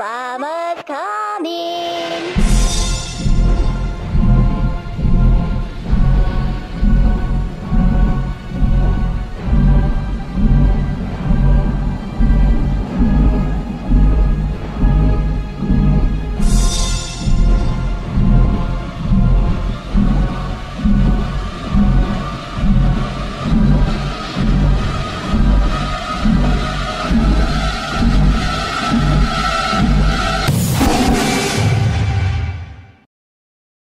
Mama's coming.